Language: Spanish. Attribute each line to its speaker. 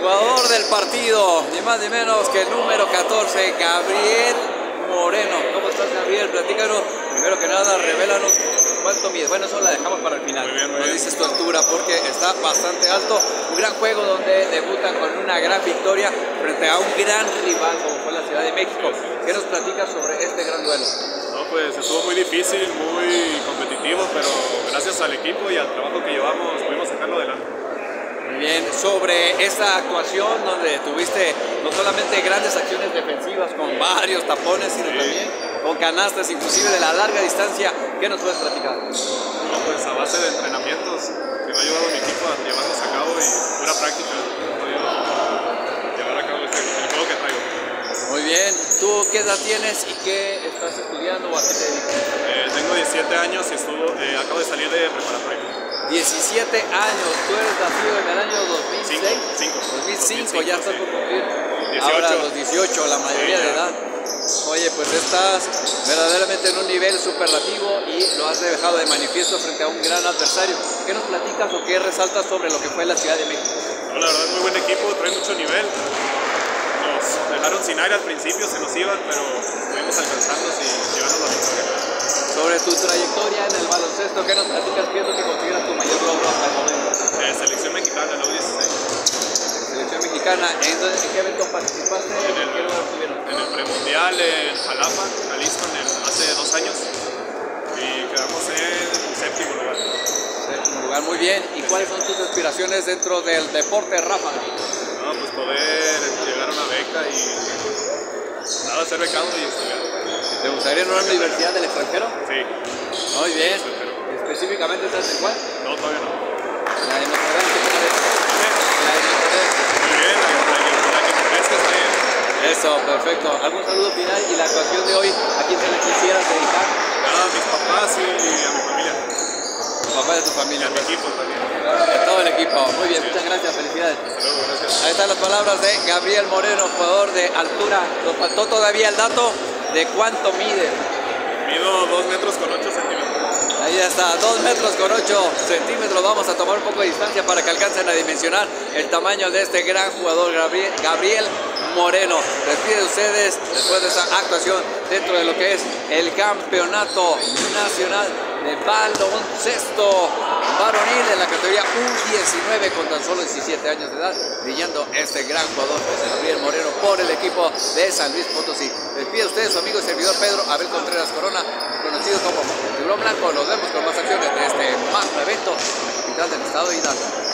Speaker 1: Jugador del partido, ni más ni menos que el número 14, Gabriel Moreno. ¿Cómo estás, Gabriel? Platícanos. Primero que nada, revélanos cuánto mide. Bueno, eso la dejamos para el final.
Speaker 2: Muy bien, muy
Speaker 1: Nos
Speaker 2: bien.
Speaker 1: dices tu altura porque está bastante alto. Un gran juego donde debutan con una gran victoria frente a un gran rival como fue la Ciudad de México. ¿Qué nos platicas sobre este gran duelo?
Speaker 2: No, pues estuvo muy difícil, muy competitivo, pero gracias al equipo y al trabajo que llevamos pudimos
Speaker 1: bien, sobre esta actuación donde tuviste no solamente grandes acciones defensivas con varios tapones, sino
Speaker 2: Sí.
Speaker 1: también con canastas, inclusive de la larga distancia, ¿qué nos puedes platicar?
Speaker 2: No, pues a base de entrenamientos que me ha ayudado mi equipo a llevarlos a cabo y pura práctica he llevar a cabo este, el juego que traigo.
Speaker 1: Muy bien, ¿tú qué edad tienes y qué estás estudiando o a qué te dedicas?
Speaker 2: Eh, tengo 17 años y estuvo, eh, acabo de salir de preparatoria.
Speaker 1: 17 años, tú eres nacido en el año 2006.
Speaker 2: Cinco, cinco.
Speaker 1: 2005, ya estás por cumplir
Speaker 2: 18.
Speaker 1: ahora los 18, la mayoría
Speaker 2: Sí,
Speaker 1: de edad. Oye, pues estás verdaderamente en un nivel superlativo y lo has dejado de manifiesto frente a un gran adversario. ¿Qué nos platicas o qué resaltas sobre lo que fue la Ciudad de México?
Speaker 2: No, la verdad, muy buen equipo, trae mucho nivel. Nos dejaron sin aire al principio, se nos iban, pero estuvimos alcanzándonos y llevando la victoria.
Speaker 1: Sobre tu trayectoria en el baloncesto, ¿qué nos platicas? ¿Qué es lo que consideras tu mayor logro hasta el momento?
Speaker 2: Eh, selección mexicana, la U16.
Speaker 1: ¿En, dónde- en qué evento participaste?
Speaker 2: En
Speaker 1: ¿En
Speaker 2: el-
Speaker 1: qué lugar estuvieron?
Speaker 2: En el premundial en Jalapa, Jalisco, en el- hace dos años. Y quedamos en séptimo lugar.
Speaker 1: Séptimo lugar, muy bien. ¿Y cuáles son tus aspiraciones dentro del deporte ráfaga?
Speaker 2: No, pues poder llegar a una beca y nada, ser becado y estudiar.
Speaker 1: ¿Te gustaría a una universidad del extranjero?
Speaker 2: Sí,
Speaker 1: Muy bien. ¿Específicamente estás en cuál?
Speaker 2: No, todavía no.
Speaker 1: La de Notre Dame, ¿qué te parece? La de Notre Dame.
Speaker 2: Muy bien, la, la, la, la que me ofrezca está bien.
Speaker 1: Eso, perfecto. ¿Algún saludo final y la actuación de hoy a quién se la quisieras dedicar?
Speaker 2: A mis papás y a mi familia.
Speaker 1: Papá de tu
Speaker 2: Y
Speaker 1: familia,
Speaker 2: a mi equipo también.
Speaker 1: de todo el equipo. Muy bien, muchas gracias, felicidades.
Speaker 2: Hasta luego, gracias.
Speaker 1: Ahí están las palabras de Gabriel Moreno, jugador de altura. Nos faltó todavía el dato de cuánto mide.
Speaker 2: Mido 2 metros con 8 centímetros.
Speaker 1: Ahí está, 2 metros con 8 centímetros. Vamos a tomar un poco de distancia para que alcancen a dimensionar el tamaño de este gran jugador, Gabriel, Gabriel Moreno. Despide de ustedes después de esta actuación dentro de lo que es el campeonato nacional de baloncesto varonil en la categoría U19 con tan solo 17 años de edad, brillando este gran jugador José Gabriel Moreno por el equipo de San Luis Potosí. Despide de ustedes su amigo y servidor Pedro Abel Contreras Corona, conocido como Tiburón Blanco. Nos vemos con más acciones de este magno evento en la capital del estado de Hidalgo.